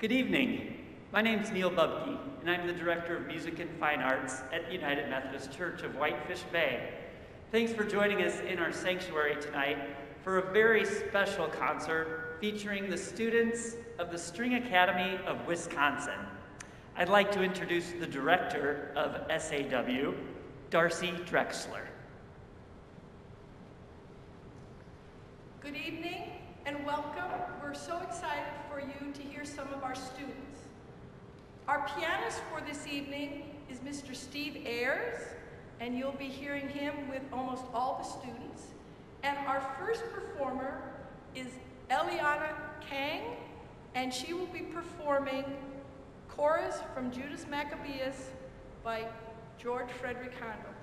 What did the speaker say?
Good evening. My name is Neil Bubke, and I'm the Director of Music and Fine Arts at the United Methodist Church of Whitefish Bay. Thanks for joining us in our sanctuary tonight for a very special concert featuring the students of the String Academy of Wisconsin. I'd like to introduce the Director of SAW, Darcy Drexler. Good evening welcome. We're so excited for you to hear some of our students. Our pianist for this evening is Mr. Steve Ayers, and you'll be hearing him with almost all the students. And our first performer is Elliana Kang, and she will be performing Chorus from Judas Maccabaeus by George Frideric Handel.